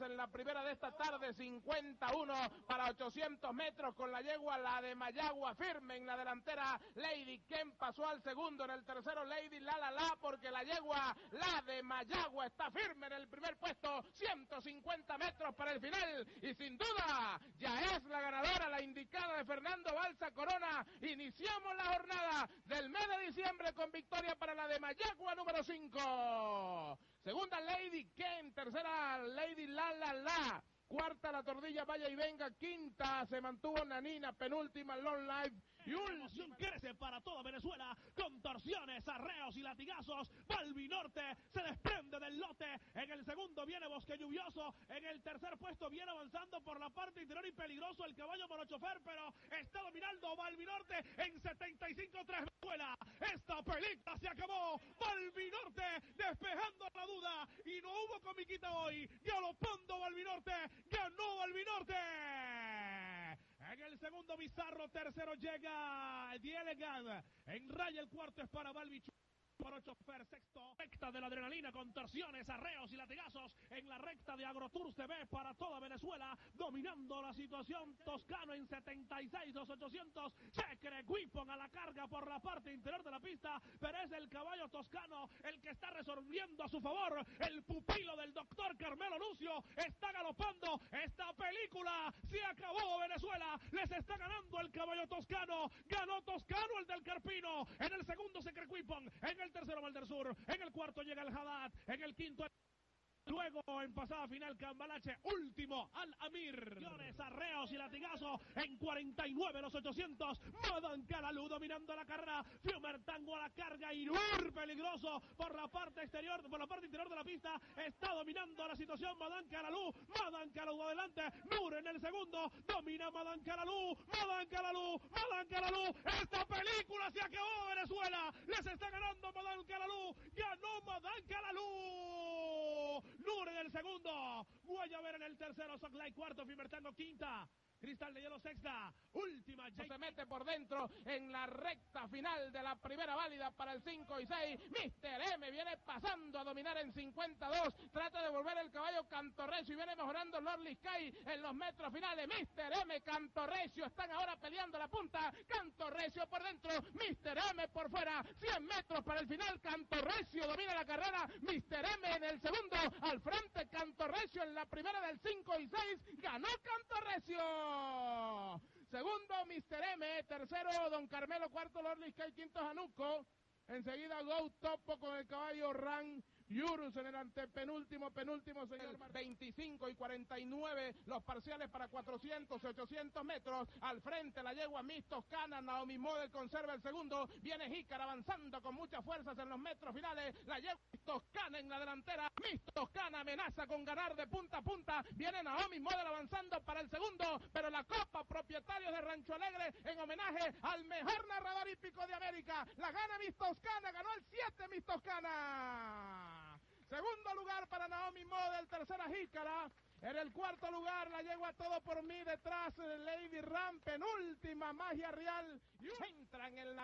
en la primera de esta tarde, 51 para 800 metros con la yegua, la de Mayagua firme en la delantera, Lady Ken pasó al segundo, en el tercero Lady La La La, porque la yegua, la de Mayagua está firme en el primer puesto, 150 metros para el final, y sin duda, ya es la ganadora, la indicada de Fernando Balsa Corona, iniciamos la jornada del con victoria para la de Mayagua número 5. Segunda Lady Ken, tercera Lady La La La. Cuarta la tordilla vaya y venga, quinta se mantuvo Nanina, penúltima Long Life y una emoción crece para toda Venezuela. Contorsiones, arreos y latigazos. Balbinorte se desprende del lote. En el segundo viene Bosque Lluvioso. En el tercer puesto viene avanzando por la parte interior y peligroso el caballo Morochofer, pero está dominando Balbinorte en 75-3 Venezuela. Esta película se acabó. Balbinorte despejando duda y no hubo comiquita hoy. Galopando Balbinorte. Ganó Balbinorte. En el segundo Bizarro, tercero llega Dielegan. En raya el cuarto es para Balbichu por ocho per sexto. Recta de la adrenalina, contorsiones, arreos y latigazos en la recta de AgroTours TV para toda Venezuela, dominando la situación Toscano en 76, 800. Checre Guipon a la carga por la parte interior de la pista, pero es el caballo toscano el que está resolviendo a su favor. El pupilo del doctor Carmelo Lucio está galopando. Esta película se acabó Venezuela. Les está ganando el caballo toscano. Ganó Toscano el del Carpino. En el segundo Secre Guipon. En el tercero Val del Sur, en el cuarto llega el Haddad, en el quinto Luego, en pasada final, Cambalache, último al Amir. Arreos y latigazo en 49 los 800. Madan Calalú dominando la carrera. Fiumer Tango a la carga. Irur peligroso por la parte exterior, por la parte interior de la pista. Está dominando la situación Madan Calalú. Madan Calalú adelante. Nur en el segundo. Domina Madan Calalú. Madan Calalú. Madan Calalú. Esta película se acabó Venezuela. Les está ganando Madan Calalú. Ganó Madan Calalú. Nure en el segundo. Guayaber en el tercero. Soclay cuarto. Fimertango quinta. Cristal de Hielo sexta. Última. Se mete por dentro en la recta final de la primera válida para el 5 y 6. Mr. M viene pasando a dominar en 52. Trata de volver el caballo Cantorrecio y viene mejorando Lord Sky en los metros finales. Mr. M, Cantorrecio están ahora peleando la punta. Cantorrecio por dentro. Mr. M por fuera. 100 metros para el final. Cantorrecio domina la carrera. Mr. M en el segundo. Al frente En la primera del 5 y 6. Ganó Cantorrecio. Segundo, Mr. M. Tercero, Don Carmelo. Cuarto, Lord Sky. Quinto, Januco. Enseguida, Go Topo con el caballo Ran. Yurus en el antepenúltimo, penúltimo, señor. 25 y 49 los parciales para 400 y 800 metros. Al frente la yegua Miss Toscana, Naomi Model conserva el segundo. Viene Jícar avanzando con muchas fuerzas en los metros finales. La yegua Toscana en la delantera. Miss Toscana amenaza con ganar de punta a punta. Viene Naomi Model avanzando para el segundo. Pero la Copa Propietarios de Rancho Alegre en homenaje al mejor narrador hípico de América. La gana Miss Toscana, ganó el 7 Miss Toscana. Segundo lugar para Naomi Model, tercera Jícara. En el cuarto lugar la yegua todo por mí detrás Lady Ram, penúltima magia real. Y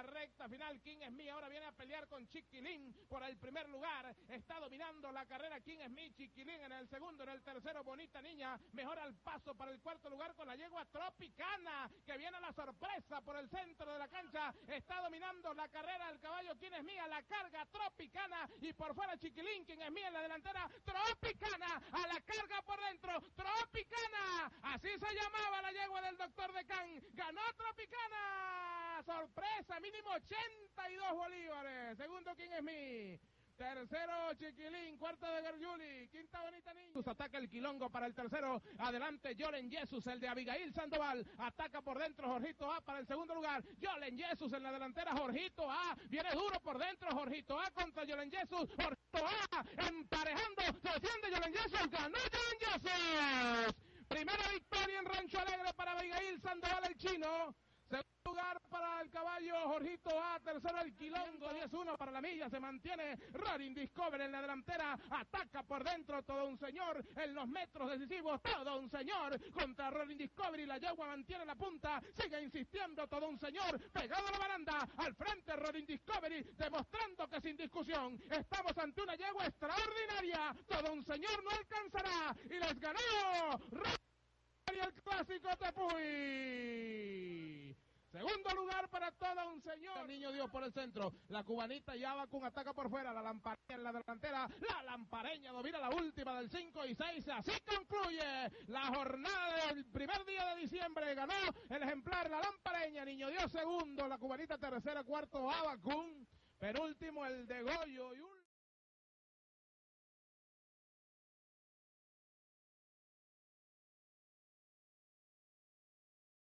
recta final. King Smith ahora viene a pelear con Chiquilín por el primer lugar. Está dominando la carrera King Smith, Chiquilín en el segundo, en el tercero Bonita Niña. Mejora el paso para el cuarto lugar con la yegua Tropicana que viene a la sorpresa por el centro de la cancha. Está dominando la carrera el caballo King Smith a la carga Tropicana y por fuera Chiquilín, King Smith en la delantera Tropicana a la carga por dentro. Tropicana. Así se llamaba la yegua del doctor de Can. Ganó Tropicana. Sorpresa, mínimo 82 bolívares. Segundo, ¿quién es mi? Tercero, Chiquilín. Cuarto de Gerjuli. Quinta, Bonita Niña. Ataca el quilongo para el tercero. Adelante, Jolen Jesus, el de Abigail Sandoval. Ataca por dentro, Jorgito A para el segundo lugar. Jolen Jesus en la delantera, Jorgito A. Viene duro por dentro, Jorgito A contra Jolen Jesus. Jorgito A emparejando. Se defiende Jolen Jesus. Ganó Jolen Jesus. Primera victoria en Rancho Alegre para Abigail Sandoval, el chino. Segundo lugar para el el caballo Jorgito A, tercero el Quilongo, 10-1 para la milla, se mantiene Roaring Discovery en la delantera, ataca por dentro todo un señor, en los metros decisivos todo un señor, contra Roaring Discovery, la yegua mantiene la punta, sigue insistiendo todo un señor, pegado a la baranda, al frente Roaring Discovery, demostrando que sin discusión estamos ante una yegua extraordinaria, todo un señor no alcanzará, y les ganó Roaring el clásico Tepuy. Segundo lugar para todo un señor. Niño Dios por el centro. La cubanita ya con ataca por fuera. La lampareña en la delantera. La lampareña domina la última del 5 y 6. Así concluye la jornada del primer día de diciembre. Ganó el ejemplar la lampareña. Niño Dios segundo. La cubanita tercera, cuarto Abacún. Penúltimo el de Goyo y un